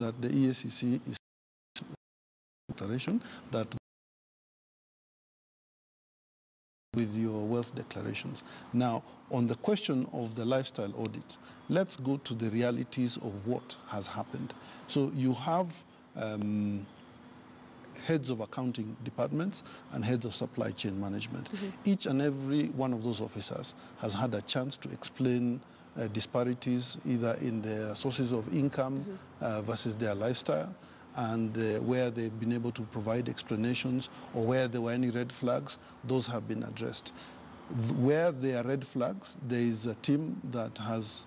that the EACC is declaration that with your wealth declarations. Now, on the question of the lifestyle audit, let's go to the realities of what has happened. So you have um, heads of accounting departments and heads of supply chain management. Mm -hmm. Each and every one of those officers has had a chance to explain uh, disparities either in their sources of income mm -hmm. uh, versus their lifestyle and uh, where they've been able to provide explanations or where there were any red flags, those have been addressed. Where there are red flags, there is a team that has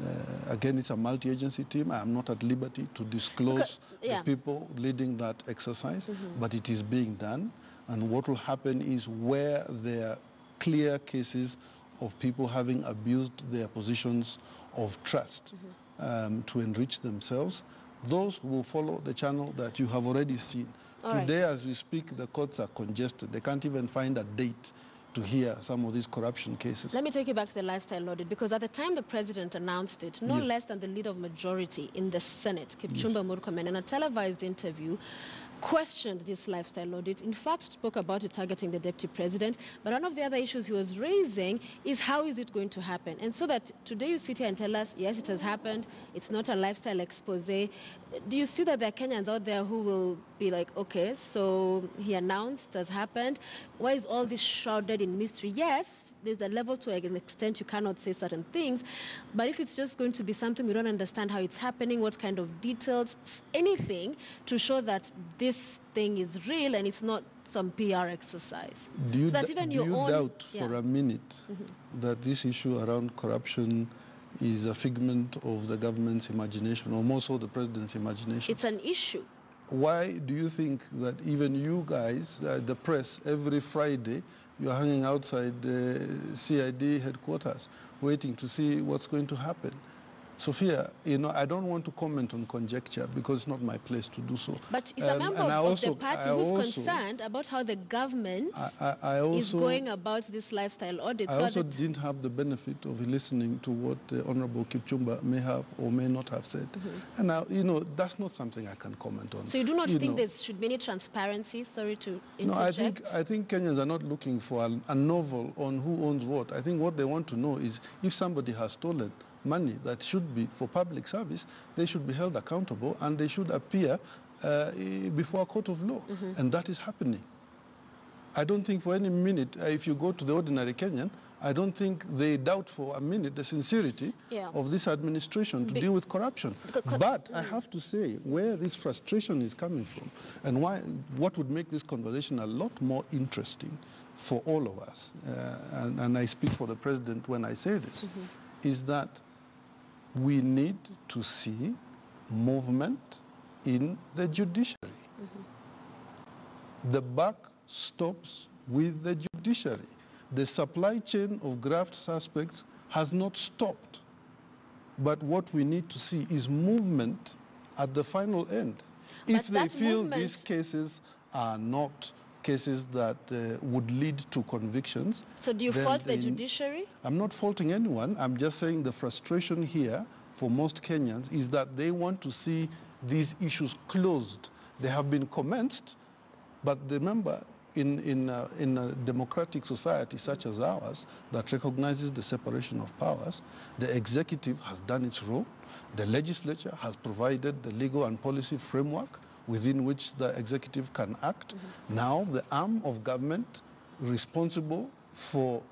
uh, again, it's a multi-agency team. I am not at liberty to disclose yeah. the people leading that exercise, mm -hmm. but it is being done. And what will happen is where there are clear cases of people having abused their positions of trust mm -hmm. um, to enrich themselves, those will follow the channel that you have already seen. All Today, right. as we speak, the courts are congested. They can't even find a date to hear some of these corruption cases. Let me take you back to the lifestyle audit because at the time the president announced it, no yes. less than the leader of majority in the Senate, Kipchumba yes. Murkomen, in a televised interview, questioned this lifestyle audit. In fact, spoke about it targeting the deputy president. But one of the other issues he was raising is how is it going to happen? And so that today you sit here and tell us, yes, it has happened. It's not a lifestyle expose. Do you see that there are Kenyans out there who will be like, okay, so he announced has happened. Why is all this shrouded in mystery? Yes, there's a level to an extent you cannot say certain things. But if it's just going to be something we don't understand how it's happening, what kind of details, anything to show that this thing is real and it's not some PR exercise. Do you, so that even do your you own, doubt yeah. for a minute mm -hmm. that this issue around corruption is a figment of the government's imagination or more so the president's imagination? It's an issue. Why do you think that even you guys, uh, the press, every Friday you're hanging outside the CID headquarters waiting to see what's going to happen. Sophia, you know, I don't want to comment on conjecture because it's not my place to do so. But it's um, a member of, also, the party I who's also, concerned about how the government I, I also, is going about this lifestyle audit. I so also didn't have the benefit of listening to what uh, Honorable Kipchumba may have or may not have said. Mm -hmm. And now, you know, that's not something I can comment on. So you do not you think know. there should be any transparency? Sorry to interject. No, I think, I think Kenyans are not looking for a, a novel on who owns what. I think what they want to know is if somebody has stolen, money that should be for public service, they should be held accountable and they should appear uh, before a court of law. Mm -hmm. And that is happening. I don't think for any minute, uh, if you go to the ordinary Kenyan, I don't think they doubt for a minute the sincerity yeah. of this administration to Be deal with corruption. But I have to say where this frustration is coming from and why, what would make this conversation a lot more interesting for all of us, uh, and, and, I speak for the president when I say this, mm -hmm. is that we need to see movement in the judiciary. Mm -hmm. The buck stops with the judiciary. The supply chain of graft suspects has not stopped. But what we need to see is movement at the final end. But if they feel movement... these cases are not cases that uh, would lead to convictions. So do you fault the judiciary? I'm not faulting anyone. I'm just saying the frustration here for most Kenyans is that they want to see these issues closed. They have been commenced, but remember, in, in, uh, in a democratic society such as ours that recognizes the separation of powers, the executive has done its role, the legislature has provided the legal and policy framework, within which the executive can act. Mm -hmm. Now, the arm of government responsible for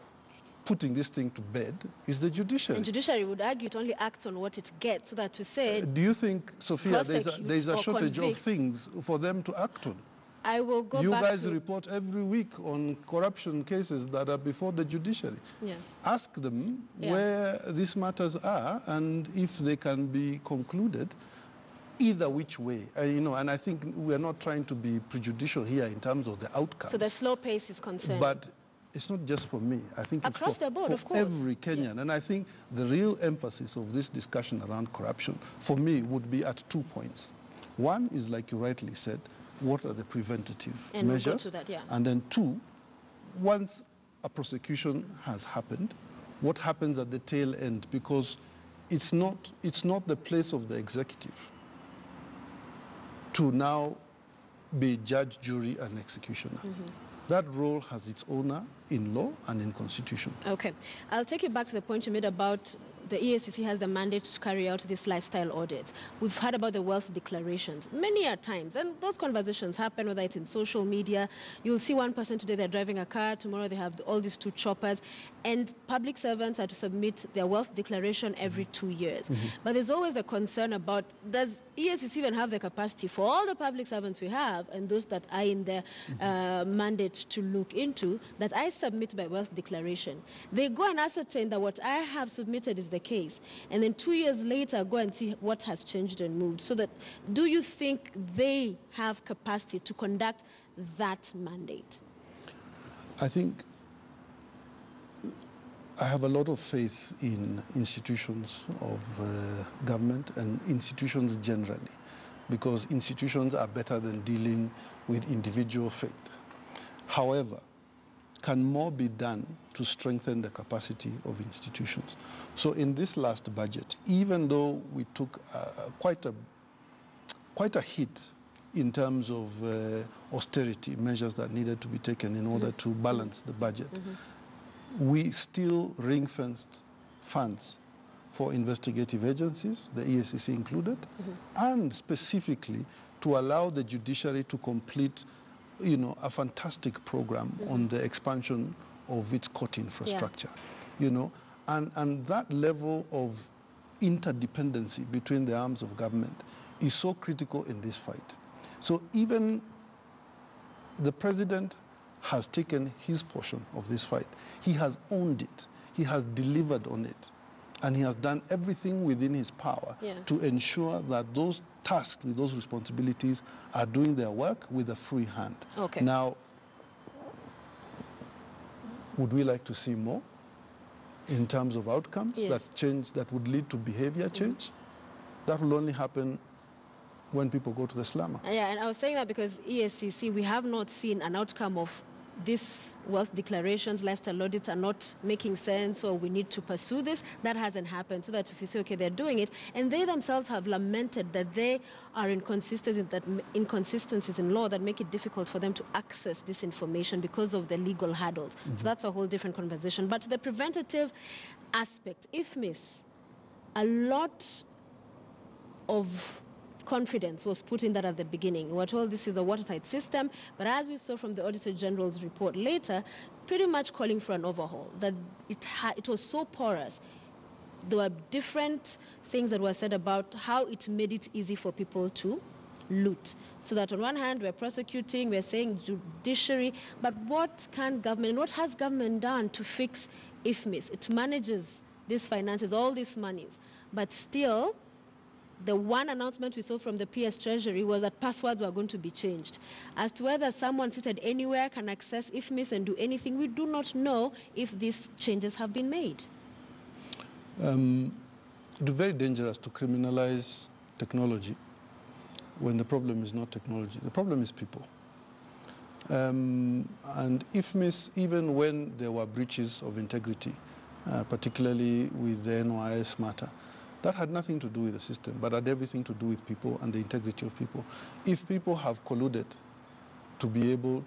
putting this thing to bed is the judiciary. And judiciary would argue it only acts on what it gets, so that to say... Uh, do you think, Sophia, there's a, there's a shortage convict. of things for them to act on? I will go you guys report every week on corruption cases that are before the judiciary. Yeah. Ask them yeah. where these matters are and if they can be concluded either which way. Uh, you know, and I think we're not trying to be prejudicial here in terms of the outcome. So the slow pace is concerned. But it's not just for me. I think Across it's for, the board, for every Kenyan. Yeah. And I think the real emphasis of this discussion around corruption, for me, would be at two points. One is, like you rightly said, what are the preventative and measures? We'll that, yeah. And then two, once a prosecution has happened, what happens at the tail end? Because it's not, it's not the place of the executive to now be judge, jury, and executioner. Mm -hmm. That role has its owner in law and in constitution. Okay. I'll take you back to the point you made about the EACC has the mandate to carry out this lifestyle audit. We've heard about the wealth declarations many a times, and those conversations happen, whether it's in social media. You'll see one person today, they're driving a car, tomorrow they have all these two choppers, and public servants are to submit their wealth declaration every two years. Mm-hmm. But there's always the concern about, does EACC even have the capacity for all the public servants we have, and those that are in their mm-hmm. uh, mandate to look into, that I submit my wealth declaration. They go and ascertain that what I have submitted is the the case. And then two years later, go and see what has changed and moved. So that, do you think they have capacity to conduct that mandate? I think I have a lot of faith in institutions of uh, government and institutions generally, because institutions are better than dealing with individual faith. However, can more be done to strengthen the capacity of institutions? So in this last budget, even though we took uh, quite, a, quite a hit in terms of uh, austerity measures that needed to be taken in order to balance the budget, mm -hmm. we still ring-fenced funds for investigative agencies, the EACC included, mm -hmm. and specifically to allow the judiciary to complete you know, a fantastic program mm -hmm. on the expansion of its court infrastructure, yeah. you know, and, and that level of interdependency between the arms of government is so critical in this fight. So even the president has taken his portion of this fight. He has owned it. He has delivered on it. And he has done everything within his power yeah. to ensure that those tasked with those responsibilities are doing their work with a free hand. Okay. Now, would we like to see more in terms of outcomes yes. that change that would lead to behavior change? Mm That will only happen when people go to the slammer. Yeah, and I was saying that because EACC, we have not seen an outcome of these wealth declarations, lifestyle audits are not making sense or we need to pursue this. That hasn't happened. So that if you say, okay, they're doing it, and they themselves have lamented that they are inconsistencies, that inconsistencies in law that make it difficult for them to access this information because of the legal hurdles. Mm -hmm. So mm-hmm. that's a whole different conversation. But the preventative aspect, if miss, a lot of confidence was put in that at the beginning. We were told this is a watertight system, but as we saw from the Auditor General's report later, pretty much calling for an overhaul, that it, it was so porous. There were different things that were said about how it made it easy for people to loot. So that on one hand, we're prosecuting, we're saying judiciary, but what can government, what has government done to fix IFMIS? It manages these finances, all these monies, but still the one announcement we saw from the PS Treasury was that passwords were going to be changed. As to whether someone seated anywhere can access IFMIS and do anything, we do not know if these changes have been made. Um, it is very dangerous to criminalize technology when the problem is not technology. The problem is people. Um, and IFMIS, even when there were breaches of integrity, uh, particularly with the NYS matter, that had nothing to do with the system, but had everything to do with people and the integrity of people. If people have colluded to be able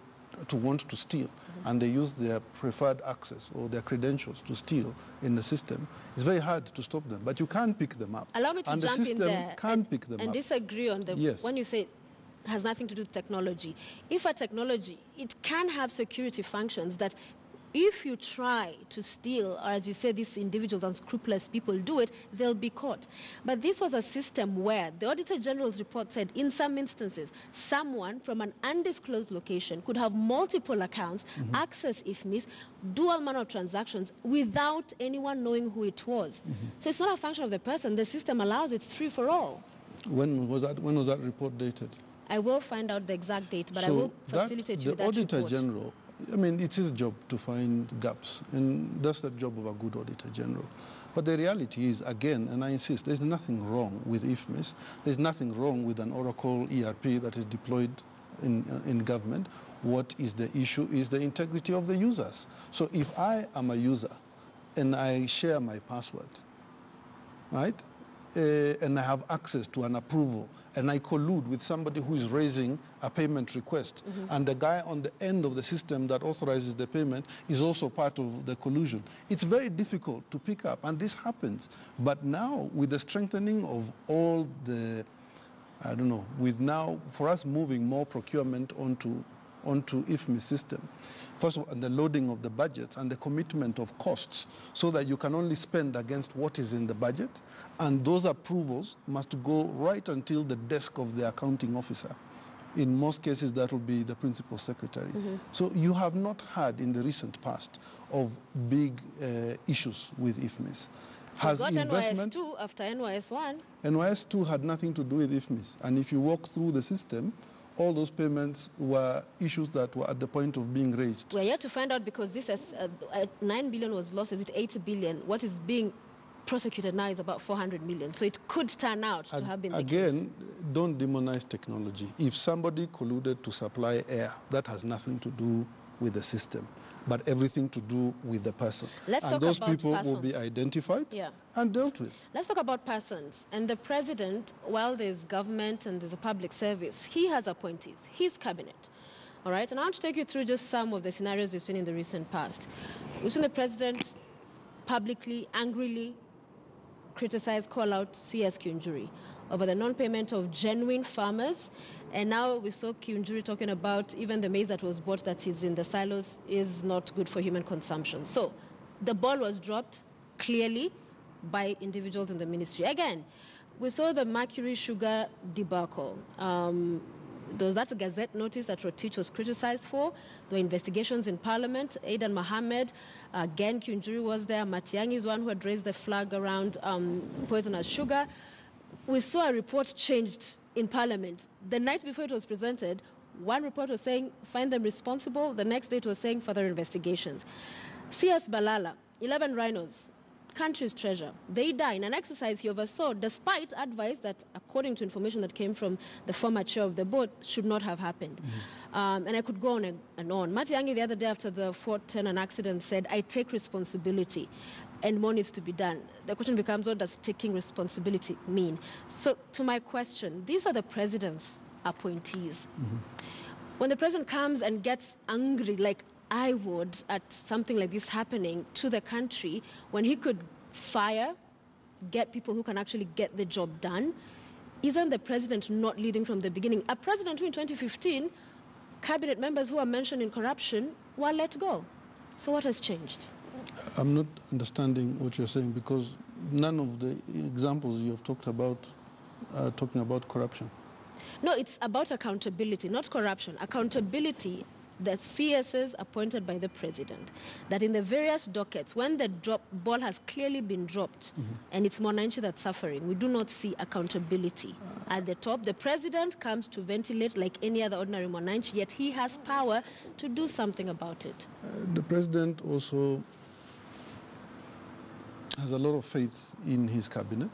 to want to steal, mm -hmm. and they use their preferred access or their credentials to steal in the system, it's very hard to stop them. But you can pick them up. Allow me to and jump the system in there can and, pick them up. and up. disagree on the yes. when you say has nothing to do with technology. If a technology, it can have security functions that if you try to steal, or as you say, these individuals, unscrupulous people do it, they'll be caught. But this was a system where the Auditor General's report said in some instances, someone from an undisclosed location could have multiple accounts, mm -hmm. access IFMIS, do all manner of transactions without anyone knowing who it was. Mm -hmm. So it's not a function of the person. The system allows it. It's free for all. When was that, when was that report dated? I will find out the exact date, but so I will facilitate that, you with that report. The Auditor General I mean, it's his job to find gaps, and that's the job of a good auditor general. But the reality is, again, and I insist, there's nothing wrong with IFMIS. There's nothing wrong with an Oracle ERP that is deployed in, in government. What is the issue is the integrity of the users. So if I am a user and I share my password, right, uh, and I have access to an approval and I collude with somebody who is raising a payment request, mm -hmm. and the guy on the end of the system that authorizes the payment is also part of the collusion. It's very difficult to pick up, and this happens. But now, with the strengthening of all the, I don't know, with now, for us moving more procurement onto, onto IFMI system, first of all, the loading of the budget and the commitment of costs so that you can only spend against what is in the budget. And those approvals must go right until the desk of the accounting officer. In most cases, that will be the principal secretary. Mm -hmm. So you have not had in the recent past of big uh, issues with IFMIS. Has got investment, NYS2 after NYS1. NYS2 had nothing to do with IFMIS. And if you walk through the system, all those payments were issues that were at the point of being raised. We're yet to find out because this is, uh, uh, 9 billion was lost, is it 80 billion? What is being prosecuted now is about 400 million. So it could turn out to have been Again, don't demonize technology. If somebody colluded to supply air, that has nothing to do with the system but everything to do with the person. Let's and talk those about people persons. will be identified yeah. and dealt with. Let's talk about persons. And the president, while there's government and there's a public service, he has appointees, his cabinet. All right, and I want to take you through just some of the scenarios we've seen in the recent past. We've seen the president publicly, angrily criticize, call out CS Kiunjuri over the non-payment of genuine farmers and now we saw Kiunjuri talking about even the maize that was bought that is in the silos is not good for human consumption. So the ball was dropped clearly by individuals in the ministry. Again, we saw the mercury sugar debacle. Um, there was that Gazette notice that Rotich was criticized for. There were investigations in Parliament. Adan Mohamed, again, Kiunjuri was there. Matiang'i is one who had raised the flag around um, poisonous sugar. We saw a report changed in Parliament. The night before it was presented, one report was saying, find them responsible. The next day it was saying further investigations. C.S. Balala, 11 rhinos, country's treasure. They die in an exercise he oversaw, despite advice that, according to information that came from the former chair of the board, should not have happened. Mm -hmm. um, and I could go on and on. Matiang'i the other day after the Fort Ternan accident said, I take responsibility and more needs to be done. The question becomes, what does taking responsibility mean? So to my question, these are the president's appointees. Mm-hmm. When the president comes and gets angry, like I would at something like this happening to the country, when he could fire, get people who can actually get the job done, isn't the president not leading from the beginning? A president who in 2015, cabinet members who are mentioned in corruption were let go. So what has changed? I'm not understanding what you're saying because none of the examples you have talked about are talking about corruption. No, it's about accountability, not corruption. Accountability the CSs appointed by the president, that in the various dockets, when the drop, ball has clearly been dropped mm -hmm. and it's Mwananchi that's suffering, we do not see accountability. Uh, At the top, the president comes to ventilate like any other ordinary Mwananchi, yet he has power to do something about it. Uh, the president also has a lot of faith in his cabinet,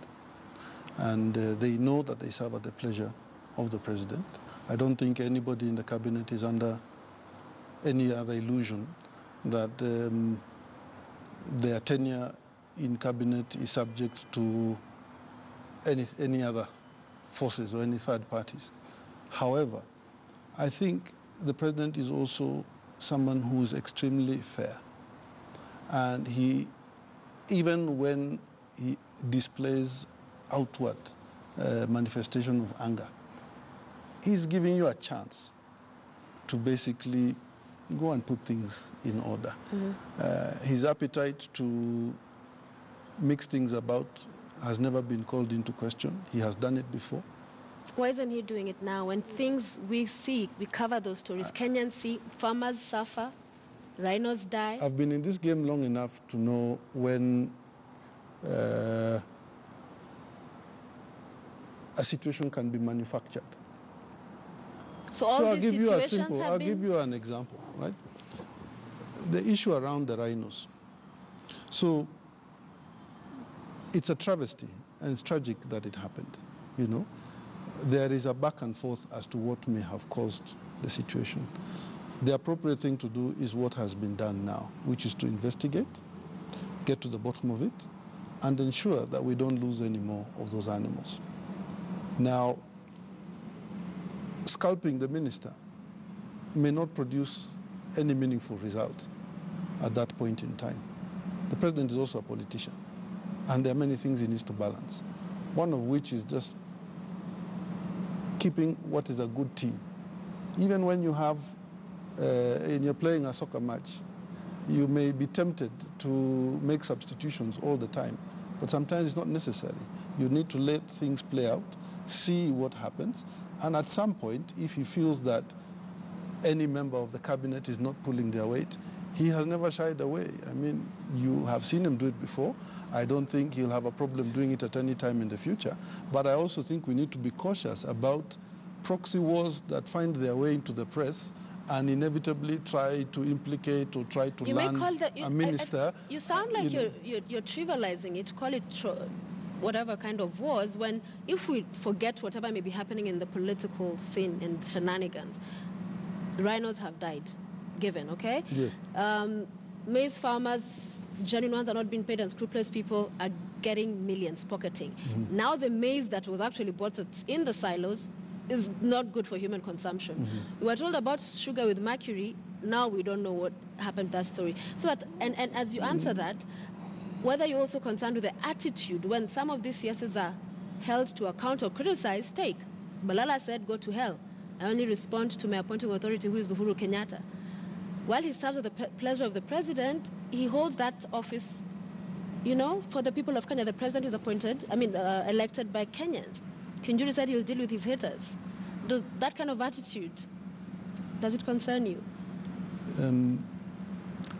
and uh, they know that they serve at the pleasure of the president. I don't think anybody in the cabinet is under any other illusion that um, their tenure in cabinet is subject to any, any other forces or any third parties. However, I think the president is also someone who is extremely fair. And he even when he displays outward uh, manifestation of anger, he's giving you a chance to basically go and put things in order. Mm -hmm. uh, his appetite to mix things about has never been called into question. He has done it before. Why isn't he doing it now? When things we see, we cover those stories. Uh, Kenyans see farmers suffer, Rhinos die. I've been in this game long enough to know when uh, a situation can be manufactured. So, all so I'll give you a simple. I'll been... give you an example, right? The issue around the rhinos. So it's a travesty, and it's tragic that it happened. You know, there is a back and forth as to what may have caused the situation. The appropriate thing to do is what has been done now, which is to investigate, get to the bottom of it, and ensure that we don't lose any more of those animals. Now, scalping the minister may not produce any meaningful result at that point in time. The president is also a politician, and there are many things he needs to balance, one of which is just keeping what is a good team. Even when you have, Uh, and you're playing a soccer match, you may be tempted to make substitutions all the time, but sometimes it's not necessary. You need to let things play out, see what happens, and at some point, if he feels that any member of the cabinet is not pulling their weight, he has never shied away. I mean, you have seen him do it before. I don't think he'll have a problem doing it at any time in the future. But I also think we need to be cautious about proxy wars that find their way into the press and inevitably try to implicate or try to You land call the, you, a I- I- minister. you sound like you are you're, you're trivializing it. Call it tro- whatever kind of wars. When if we forget whatever may be happening in the political scene and shenanigans, rhinos have died, given. Okay. Yes. Um, maize farmers, genuine ones, are not being paid, and scrupulous people are getting millions pocketing. Mm-hmm. Now the maize that was actually bought in the silos is not good for human consumption. Mm-hmm. We were told about sugar with mercury. Now we don't know what happened to that story. So that, and, and as you answer Mm-hmm. that, whether you're also concerned with the attitude when some of these yeses are held to account or criticized, take. Balala said, go to hell. I only respond to my appointing authority, who is the Uhuru Kenyatta. While he serves at the pe- pleasure of the president, he holds that office, you know, for the people of Kenya. The president is appointed, I mean, uh, elected by Kenyans. Kiunjuri said he'll deal with his haters. Does that kind of attitude, does it concern you? Um,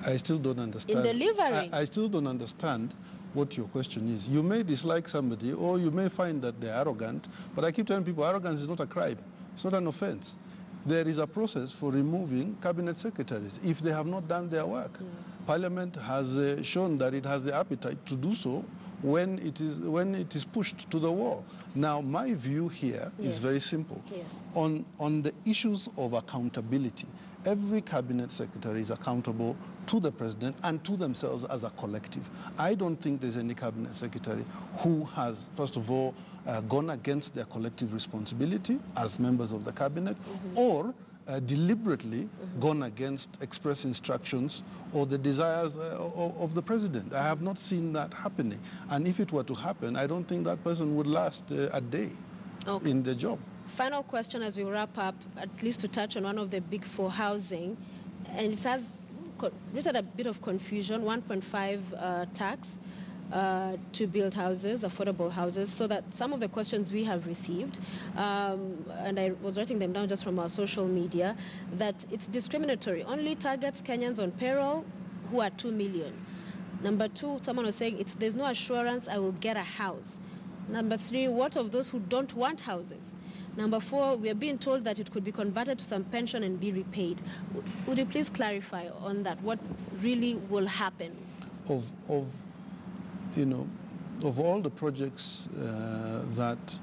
I still don't understand. In delivering. I, I still don't understand what your question is. You may dislike somebody or you may find that they're arrogant, but I keep telling people arrogance is not a crime. It's not an offense. There is a process for removing cabinet secretaries if they have not done their work. Parliament has uh, shown that it has the appetite to do so when it is when it is pushed to the wall. Now, my view here is Yes. very simple. Yes. On, on the issues of accountability, every cabinet secretary is accountable to the president and to themselves as a collective. I don't think there's any cabinet secretary who has, first of all, uh, gone against their collective responsibility as members of the cabinet or uh, deliberately gone against express instructions or the desires uh, of the president. I have not seen that happening. And if it were to happen, I don't think that person would last uh, a day Okay. in the job. Final question as we wrap up, at least to touch on one of the big four housing, and it has created a bit of confusion, 1.5 uh, tax uh, to build houses, affordable houses, so that some of the questions we have received, um, and I was writing them down just from our social media, that it's discriminatory, only targets Kenyans on payroll who are 2 million. Number two, someone was saying it's, there's no assurance I will get a house. Number three, what of those who don't want houses? Number four, we are being told that it could be converted to some pension and be repaid. Would you please clarify on that? What really will happen? of, of you know, of all the projects uh, that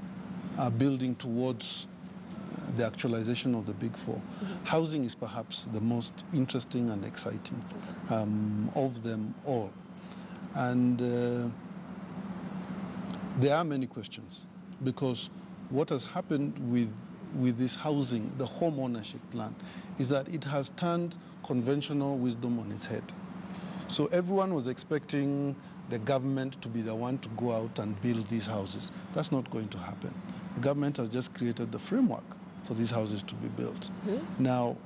are building towards uh, the actualization of the Big 4 housing is perhaps the most interesting and exciting um, of them all. And uh, there are many questions because what has happened with, with this housing, the home ownership plan, is that it has turned conventional wisdom on its head. So everyone was expecting the government to be the one to go out and build these houses. That's not going to happen. The government has just created the framework for these houses to be built. Hmm? Now,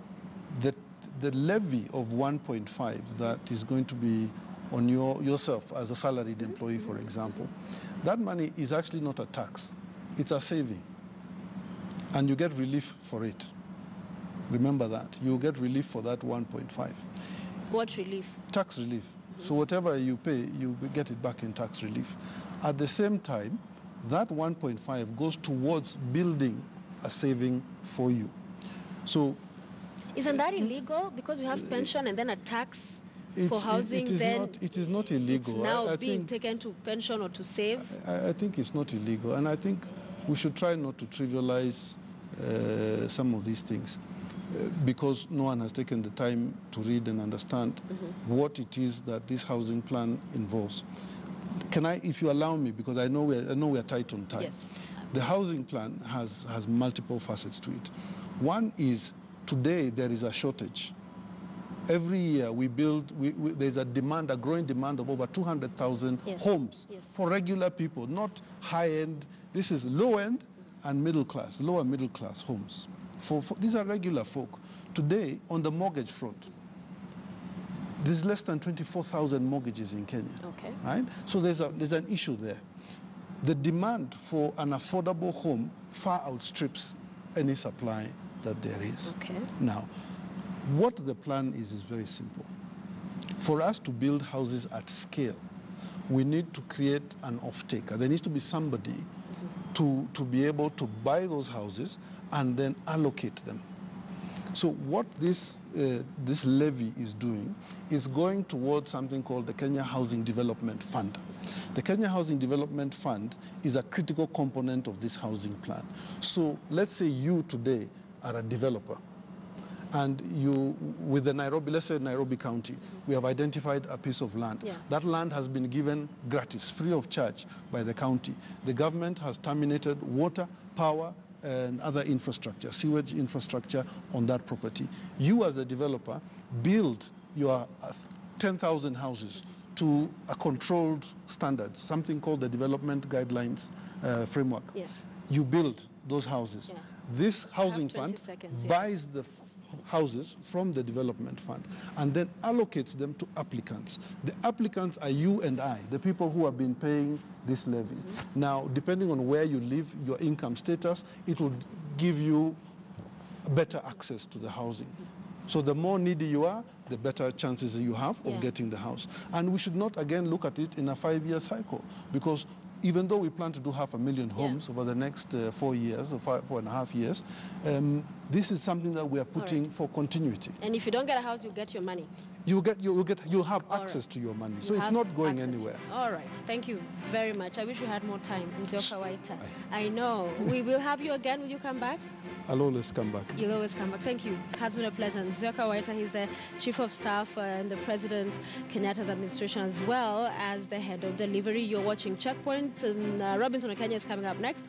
the, the levy of 1.5 that is going to be on your, yourself as a salaried hmm? employee, for example, that money is actually not a tax. It's a saving. And you get relief for it. Remember that. You get relief for that 1.5 What relief? tax relief. So whatever you pay, you get it back in tax relief. At the same time, that 1.5 goes towards building a saving for you. So Isn't that illegal? Because we have pension and then a tax for housing, it is then not, it is not illegal. it's now I, I being think, taken to pension or to save. I, I think it's not illegal, and I think we should try not to trivialize uh, some of these things. Because no one has taken the time to read and understand Mm-hmm. what it is that this housing plan involves. Can I, if you allow me, because I know we're, I know we're tight on time. Yes. The housing plan has, has multiple facets to it. One is today there is a shortage. Every year we build, we, we, there's a demand, a growing demand of over 200,000 Yes. homes Yes. for regular people, not high-end. This is low-end and middle class, lower middle class homes. For, for, these are regular folk. Today, on the mortgage front, there's less than 24,000 mortgages in Kenya. Okay. Right? So there's, a, there's an issue there. The demand for an affordable home far outstrips any supply that there is. Okay. Now, what the plan is is very simple. For us to build houses at scale, we need to create an off-taker. There needs to be somebody mm-hmm. to, to be able to buy those houses and then allocate them. So what this, uh, this levy is doing is going towards something called the Kenya Housing Development Fund. The Kenya Housing Development Fund is a critical component of this housing plan. So let's say you today are a developer and you, with the Nairobi, let's say Nairobi County, we have identified a piece of land. Yeah. That land has been given gratis, free of charge by the county. The government has terminated water, power, and other infrastructure, sewage infrastructure on that property. You as a developer build your uh, 10,000 houses to a controlled standard, something called the Development Guidelines uh, Framework. Yes. You build those houses. Yeah. This housing fund seconds, yeah. buys the houses from the development fund and then allocates them to applicants. The applicants are you and I, the people who have been paying this levy. Now, depending on where you live, your income status, it will give you better access to the housing. So the more needy you are, the better chances you have of Yeah. getting the house. And we should not again look at it in a five-year cycle because even though we plan to do half a million homes over the next uh, four years or five, four and a half years, um, this is something that we are putting for continuity. And if you don't get a house, you get your money. You get, you will get, you'll have All access right. to your money. You So it's not going to- anywhere. All right. Thank you very much. I wish we had more time. I know. We will have you again. Will you come back? I'll always come back. You'll always come back. Thank you. It has been a pleasure. Nzioka Waita, he's the Chief of Staff uh, and the President Kenyatta's administration as well as the head of delivery. You're watching Checkpoint and uh, Robinson Kenya is coming up next.